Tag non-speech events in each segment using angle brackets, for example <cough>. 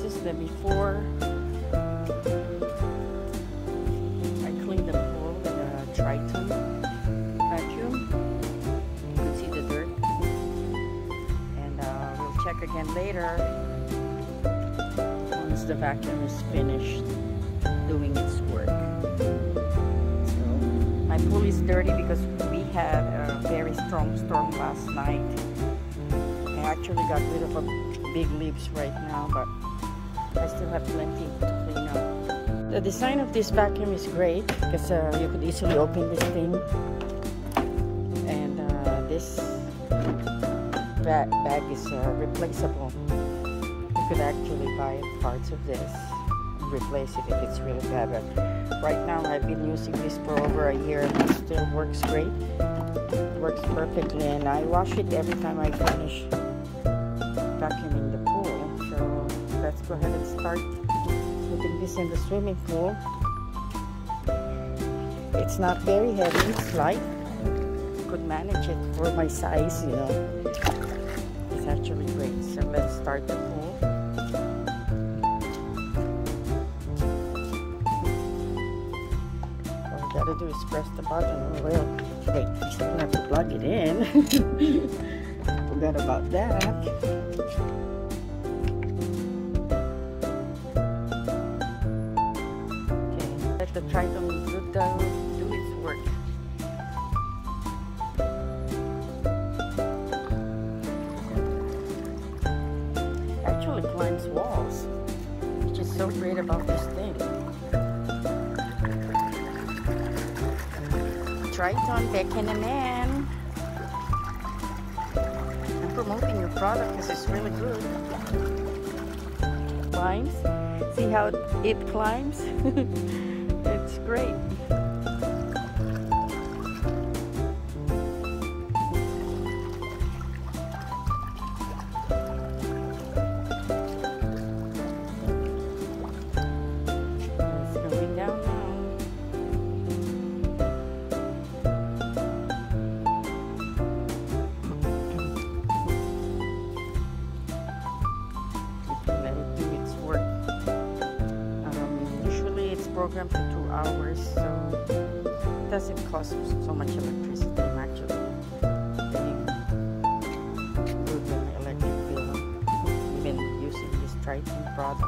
them before. I cleaned the pool with a Triton vacuum. You can see the dirt. And uh, we'll check again later once the vacuum is finished doing its work. So my pool is dirty because we had a very strong storm last night. I actually got rid of a big leaves right now, but I still have plenty to clean up. The design of this vacuum is great because uh, you could easily open this thing and uh, this bag, bag is uh, replaceable. You could actually buy parts of this replace it if it's really bad. But right now I've been using this for over a year and it still works great. It works perfectly and I wash it every time I finish vacuuming the let's go ahead and start putting this in the swimming pool. It's not very heavy, it's light. I Could manage it for my size, you know. It's actually great. So let's start the pool. All I gotta do is press the button. Well, wait, I still have to plug it in. <laughs> Forgot about that. Do, the, do its work. Actually climbs walls, which is so great about this thing. Triton Becken and Man. I'm promoting your product because it's really good. Climbs. See how it climbs? <laughs> it's great. Programmed for two hours, so it doesn't cost so much electricity. I'm actually paying good electric bill, even using this Triton product,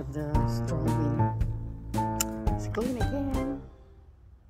of the strong wind. It's clean again.